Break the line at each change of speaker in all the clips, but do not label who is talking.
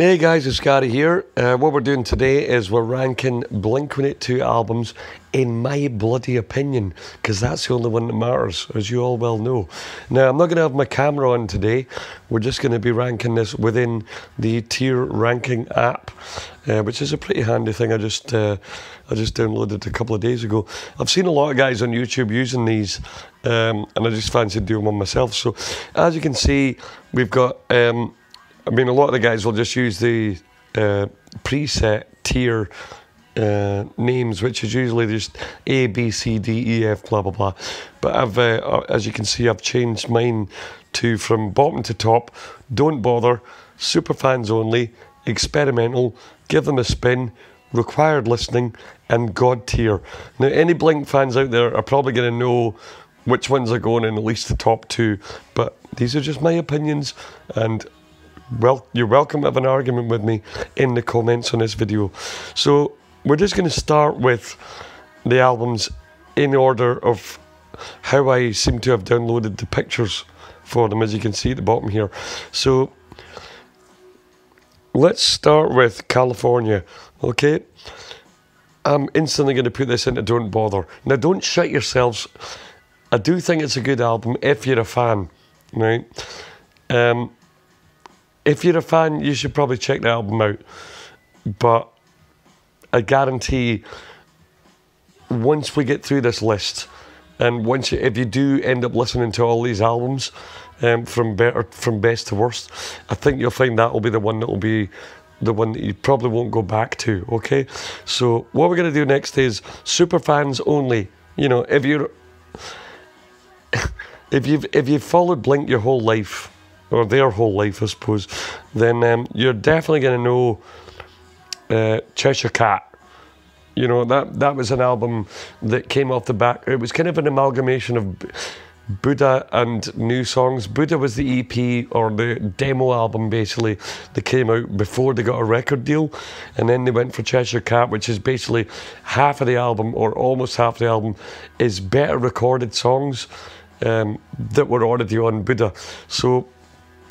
Hey guys, it's Gary here. Uh, what we're doing today is we're ranking Blink 182 albums in my bloody opinion, because that's the only one that matters, as you all well know. Now, I'm not going to have my camera on today. We're just going to be ranking this within the tier ranking app, uh, which is a pretty handy thing. I just uh, I just downloaded a couple of days ago. I've seen a lot of guys on YouTube using these, um, and I just fancied doing one myself. So, as you can see, we've got. Um, I mean, a lot of the guys will just use the uh, preset tier uh, names, which is usually just A, B, C, D, E, F, blah, blah, blah. But I've, uh, uh as you can see, I've changed mine to from bottom to top, don't bother, super fans only, experimental, give them a spin, required listening, and God tier. Now, any Blink fans out there are probably going to know which ones are going in at least the top two, but these are just my opinions, and well, you're welcome to have an argument with me in the comments on this video. So we're just going to start with the albums in order of how I seem to have downloaded the pictures for them, as you can see at the bottom here. So let's start with California, okay? I'm instantly going to put this into Don't Bother. Now, don't shut yourselves. I do think it's a good album if you're a fan, right? Um, if you're a fan, you should probably check the album out. But I guarantee once we get through this list, and once you, if you do end up listening to all these albums um, from better from best to worst, I think you'll find that will be the one that will be the one that you probably won't go back to. Okay, so what we're gonna do next is super fans only. You know, if you're if you've if you've followed Blink your whole life or their whole life, I suppose, then um, you're definitely going to know uh, Cheshire Cat. You know that that was an album that came off the back. It was kind of an amalgamation of Buddha and new songs. Buddha was the EP or the demo album basically that came out before they got a record deal, and then they went for Cheshire Cat, which is basically half of the album or almost half the album is better recorded songs um, that were already on Buddha. So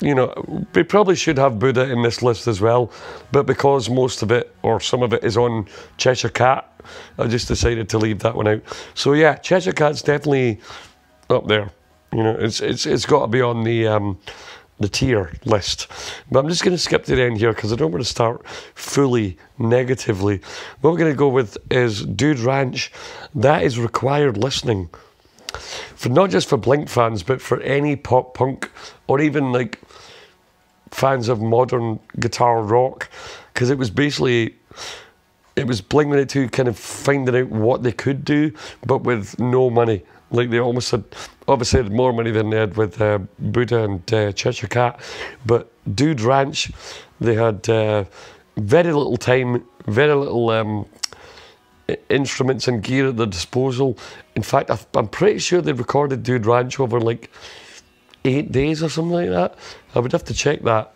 you know, we probably should have Buddha in this list as well, but because most of it or some of it is on Cheshire Cat, I just decided to leave that one out. So yeah, Cheshire Cat's definitely up there. You know, it's it's it's got to be on the um, the tier list. But I'm just going to skip to the end here because I don't want to start fully negatively. What we're going to go with is Dude Ranch. That is required listening for not just for Blink fans, but for any pop punk or even like fans of modern guitar rock, because it was basically it was Blink 182 kind of finding out what they could do, but with no money. Like they almost had, obviously had more money than they had with uh, Buddha and uh, Cheshire Cat, but Dude Ranch, they had uh, very little time, very little um, instruments and gear at their disposal. In fact, I'm pretty sure they recorded Dude Ranch over like eight days or something like that. I would have to check that.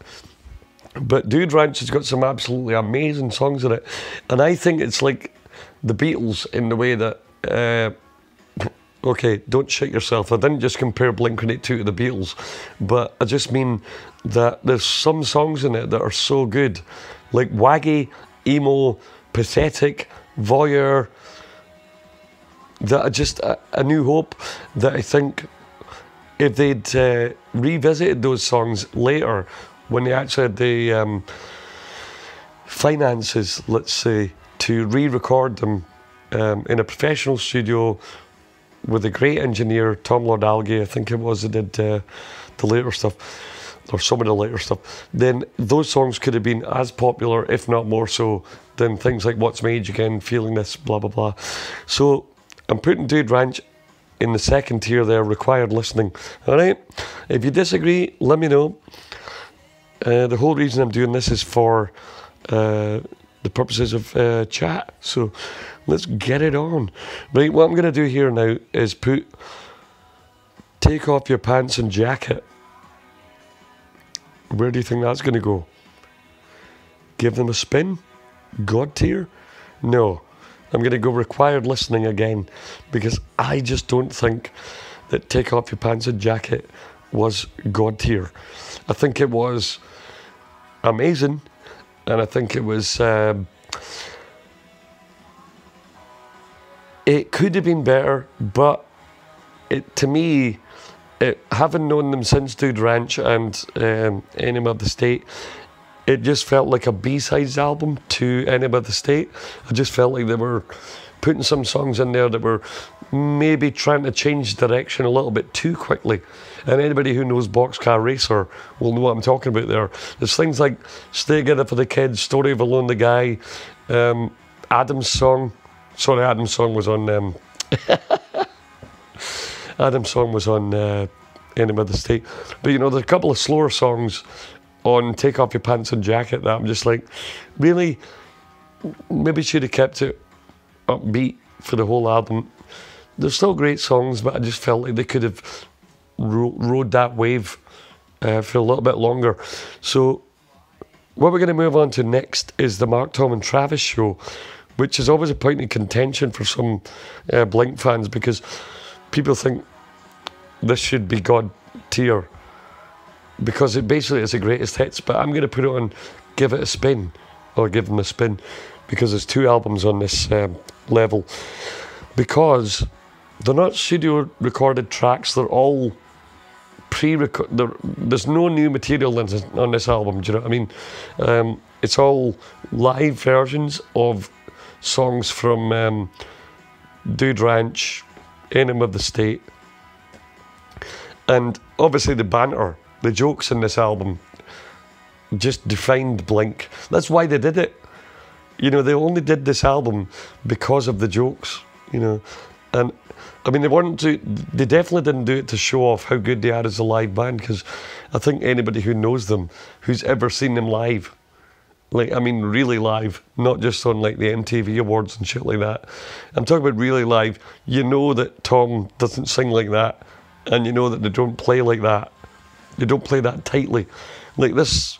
But Dude Ranch has got some absolutely amazing songs in it. And I think it's like the Beatles in the way that. Uh, okay, don't shit yourself. I didn't just compare Blink 182 to the Beatles, but I just mean that there's some songs in it that are so good. Like Waggy, Emo, Pathetic, Voyeur, that are just a, a new hope that I think if they'd uh, revisited those songs later, when they actually had the um, finances, let's say, to re-record them um, in a professional studio with a great engineer, Tom Lord Alge, I think it was, that did uh, the later stuff, or some of the later stuff, then those songs could have been as popular, if not more so, than things like What's My Age Again, Feeling This, blah, blah, blah. So I'm putting Dude Ranch in the second tier there, required listening. All right. If you disagree, let me know. Uh, the whole reason I'm doing this is for uh, the purposes of uh, chat. So let's get it on. Right. What I'm going to do here now is put take off your pants and jacket. Where do you think that's going to go? Give them a spin? God tier? No. I'm going to go required listening again because I just don't think that Take Off Your Pants and Jacket was God tier. I think it was amazing and I think it was. Um, it could have been better, but it to me, it, having known them since Dude Ranch and um, Enema of the State, it just felt like a B-sides album to Enema of the State. I just felt like they were putting some songs in there that were maybe trying to change direction a little bit too quickly. And anybody who knows Boxcar Racer will know what I'm talking about there. There's things like Stay Together for the Kids, Story of a Lonely Guy, um, Adam's Song. Sorry, Adam's Song was on. Um, Adam's Song was on uh, of the State. But you know, there's a couple of slower songs on Take Off Your Pants and Jacket that I'm just like, really, maybe should have kept it upbeat for the whole album. They're still great songs, but I just felt like they could have ro- rode that wave uh, for a little bit longer. So, what we're going to move on to next is the Mark Tom and Travis show, which is always a point of contention for some uh, Blink fans because people think this should be God tier because it basically is the greatest hits. But I'm going to put it on Give It a Spin or Give Them a Spin because there's two albums on this um, level. Because they're not studio recorded tracks, they're all pre recorded. There's no new material on this album, do you know what I mean? Um, it's all live versions of songs from um, Dude Ranch, Enema of the State. And obviously the banter, the jokes in this album just defined Blink. That's why they did it. You know, they only did this album because of the jokes, you know. And I mean, they weren't to, they definitely didn't do it to show off how good they are as a live band because I think anybody who knows them, who's ever seen them live, like, I mean, really live, not just on like the MTV Awards and shit like that. I'm talking about really live. You know that Tom doesn't sing like that, and you know that they don't play like that. They don't play that tightly. Like this,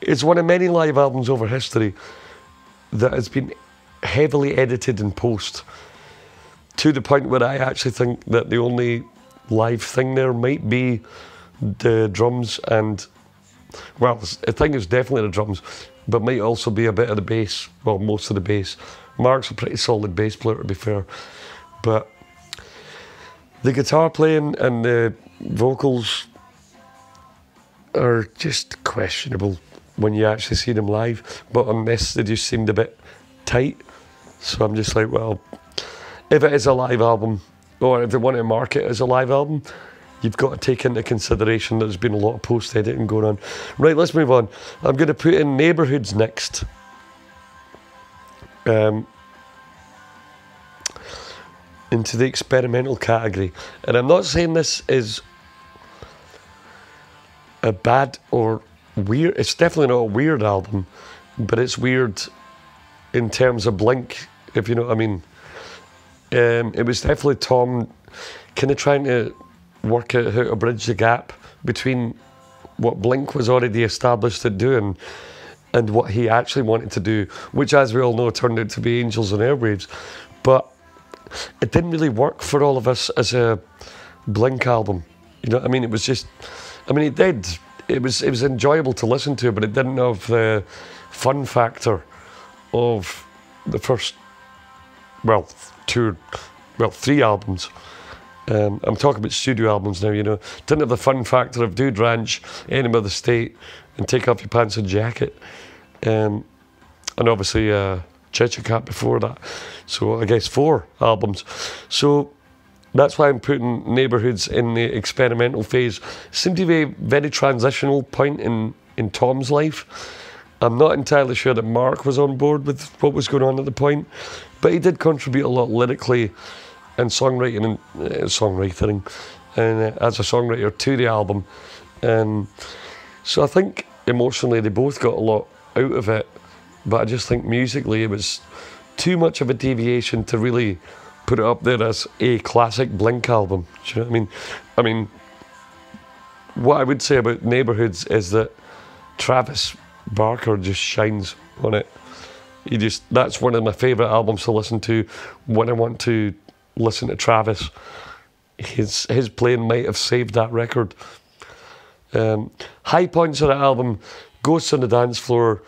it's one of many live albums over history that has been heavily edited in post to the point where I actually think that the only live thing there might be the drums and well, I think it's definitely the drums, but might also be a bit of the bass. Well, most of the bass. Mark's a pretty solid bass player, to be fair, but the guitar playing and the vocals are just questionable when you actually see them live. But on this, they just seemed a bit tight. So I'm just like, well, if it is a live album, or if they want to market it as a live album, you've got to take into consideration that there's been a lot of post editing going on. Right, let's move on. I'm going to put in neighbourhoods next. Um, into the experimental category. And I'm not saying this is a bad or weird. It's definitely not a weird album, but it's weird in terms of Blink, if you know what I mean. Um, it was definitely Tom kind of trying to work out how to bridge the gap between what Blink was already established at doing and what he actually wanted to do, which, as we all know, turned out to be Angels and Airwaves. But it didn't really work for all of us as a Blink album. You know, what I mean, it was just, I mean, it did. It was it was enjoyable to listen to, but it didn't have the fun factor of the first, well, two, well, three albums. Um, I'm talking about studio albums now, you know. Didn't have the fun factor of Dude Ranch, Enema of the State, and Take Off Your Pants and Jacket. Um, and obviously uh, Cheshire Cat before that. So I guess four albums. So that's why I'm putting neighbourhoods in the experimental phase. Seemed to be a very transitional point in, in Tom's life. I'm not entirely sure that Mark was on board with what was going on at the point, but he did contribute a lot lyrically and songwriting and uh, songwriting and uh, as a songwriter to the album. So I think emotionally they both got a lot out of it, but I just think musically it was too much of a deviation to really put it up there as a classic Blink album. Do you know what I mean? I mean, what I would say about Neighbourhoods is that Travis Barker just shines on it. He just that's one of my favourite albums to listen to when I want to listen to Travis. His his playing might have saved that record. Um, high points of the album, Ghosts on the Dance Floor,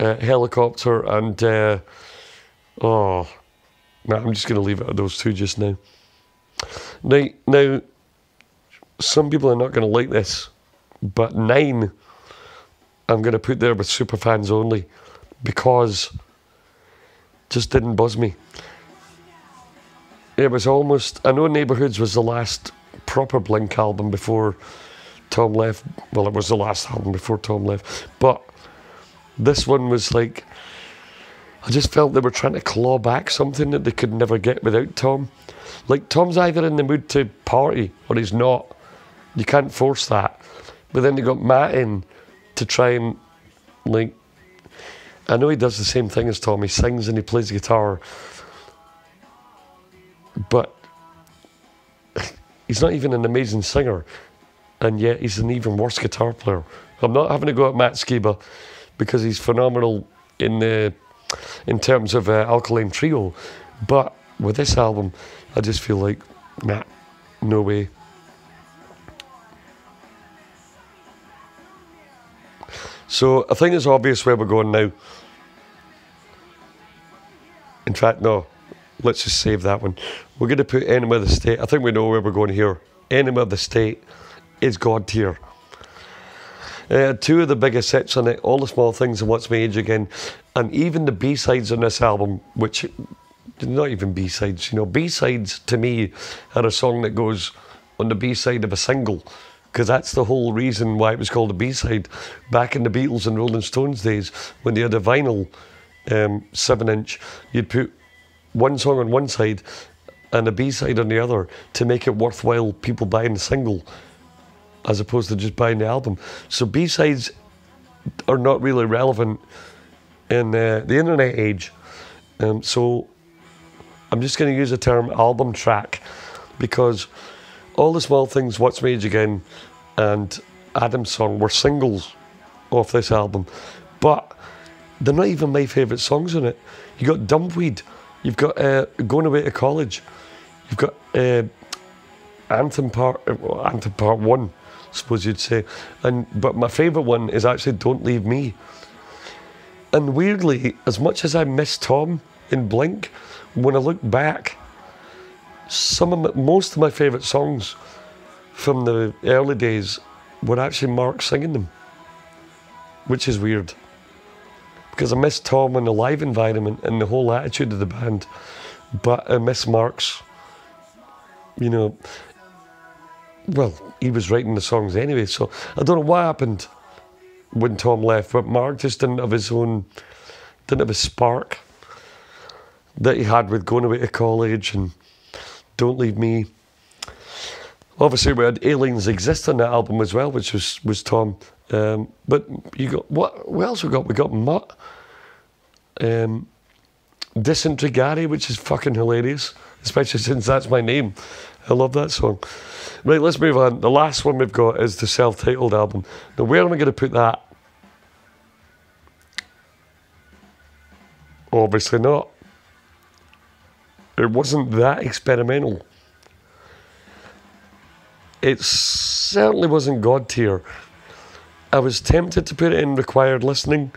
uh, Helicopter, and uh, oh, I'm just going to leave it at those two just now. Now, now, some people are not going to like this, but nine, I'm going to put there with super fans only, because just didn't buzz me. It was almost. I know Neighborhoods was the last proper Blink album before Tom left. Well, it was the last album before Tom left, but this one was like. I just felt they were trying to claw back something that they could never get without Tom. Like Tom's either in the mood to party or he's not. You can't force that. But then they got Matt in to try and like I know he does the same thing as Tom. He sings and he plays guitar. But he's not even an amazing singer. And yet he's an even worse guitar player. I'm not having to go at Matt Skiba because he's phenomenal in the in terms of uh, Alkaline Trio. But with this album, I just feel like, nah, no way. So I think it's obvious where we're going now. In fact, no, let's just save that one. We're going to put Enema of the State. I think we know where we're going here. Enema of the State is God tier. Uh, two of the biggest hits on it, All the Small Things and What's My Age Again, and even the B sides on this album, which not even B sides, you know, B sides to me are a song that goes on the B side of a single because that's the whole reason why it was called a B side. Back in the Beatles and Rolling Stones days, when they had a vinyl um, seven inch, you'd put one song on one side and a B side on the other to make it worthwhile people buying the single as opposed to just buying the album. So B sides are not really relevant in the internet age. Um, so I'm just going to use the term album track because all the small things, What's My Age Again, and Adam's song were singles off this album, but they're not even my favourite songs on it. You got Dumpweed, you've got uh, Going Away to College, you've got uh, Anthem Part uh, Anthem Part One, suppose you'd say, and but my favourite one is actually Don't Leave Me. And weirdly, as much as I miss Tom in Blink, when I look back, some of my, most of my favourite songs from the early days were actually Mark singing them, which is weird. Because I miss Tom in the live environment and the whole attitude of the band, but I miss Mark's, you know, well, he was writing the songs anyway, so I don't know what happened when Tom left, but Mark just didn't have his own, didn't have a spark that he had with going away to college and Don't Leave Me. Obviously, we had Aliens Exist on that album as well, which was was Tom. Um, but you got what? What else we got? We got Mutt, um, Dysentery Gary, which is fucking hilarious, especially since that's my name. I love that song. Right, let's move on. The last one we've got is the self-titled album. Now, where am I going to put that? Obviously not. It wasn't that experimental. It certainly wasn't God tier. I was tempted to put it in required listening,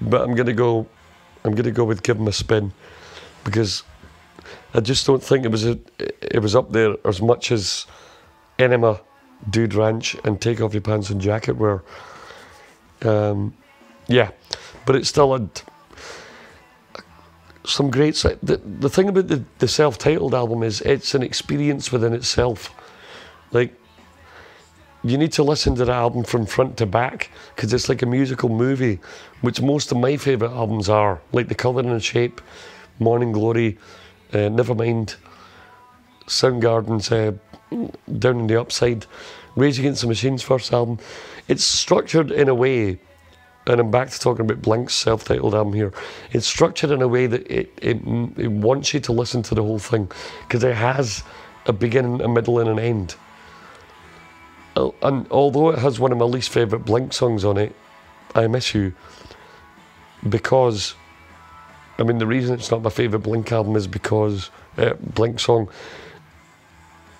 but I'm gonna go. I'm gonna go with give him a spin, because I just don't think it was a, it was up there as much as Enema, Dude Ranch, and Take Off Your Pants and Jacket were. Um, yeah, but it still had some great. The, the thing about the, the self titled album is it's an experience within itself. Like, you need to listen to the album from front to back because it's like a musical movie, which most of my favourite albums are, like The Colour and Shape, Morning Glory, uh, Nevermind, Soundgarden's uh, Down in the Upside, Rage Against the Machine's first album. It's structured in a way and I'm back to talking about Blink's self-titled album here. It's structured in a way that it, it, it wants you to listen to the whole thing because it has a beginning, a middle, and an end. And although it has one of my least favourite Blink songs on it, I Miss You, because, I mean, the reason it's not my favourite Blink album is because, uh, Blink song,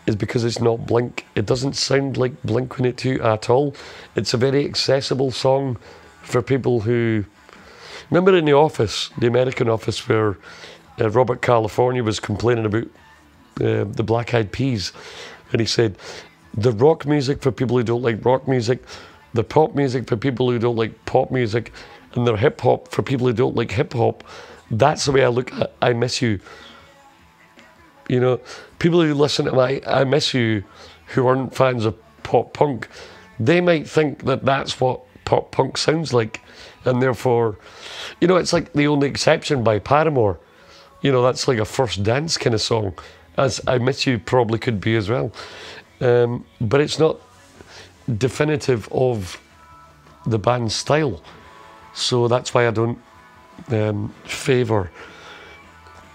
is because it's not Blink. It doesn't sound like Blink 182 at all. It's a very accessible song for people who Remember in the office, the American office, where uh, Robert California was complaining about uh, the Black Eyed Peas, and he said, the rock music for people who don't like rock music, the pop music for people who don't like pop music, and the hip hop for people who don't like hip hop. That's the way I look at I Miss You. You know, people who listen to my I Miss You who aren't fans of pop punk, they might think that that's what pop punk sounds like. And therefore, you know, it's like the only exception by Paramore. You know, that's like a first dance kind of song, as I Miss You probably could be as well. Um, but it's not definitive of the band's style. So that's why I don't um, favour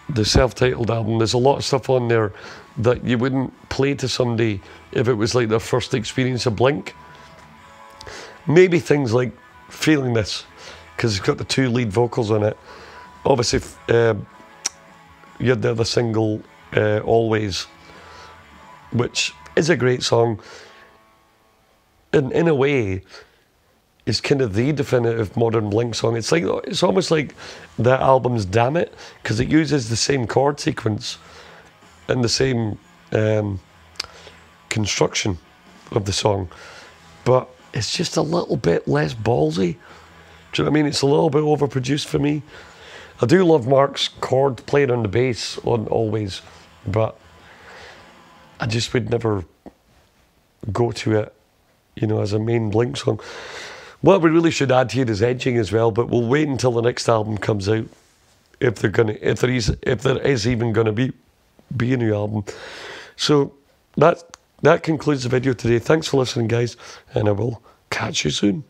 the self titled album. There's a lot of stuff on there that you wouldn't play to somebody if it was like their first experience of Blink. Maybe things like Feeling This, because it's got the two lead vocals on it. Obviously, uh, you had the other single, uh, Always, which is a great song. In, in a way, it's kind of the definitive modern Blink song. It's like it's almost like that album's "Damn It" because it uses the same chord sequence and the same um, construction of the song, but it's just a little bit less ballsy. Do you know what I mean? It's a little bit overproduced for me. I do love Mark's chord playing on the bass on Always, but I just would never go to it, you know, as a main Blink song. What we really should add here is edging as well, but we'll wait until the next album comes out if they're gonna if there is if there is even gonna be be a new album. So that that concludes the video today. Thanks for listening, guys, and I will catch you soon.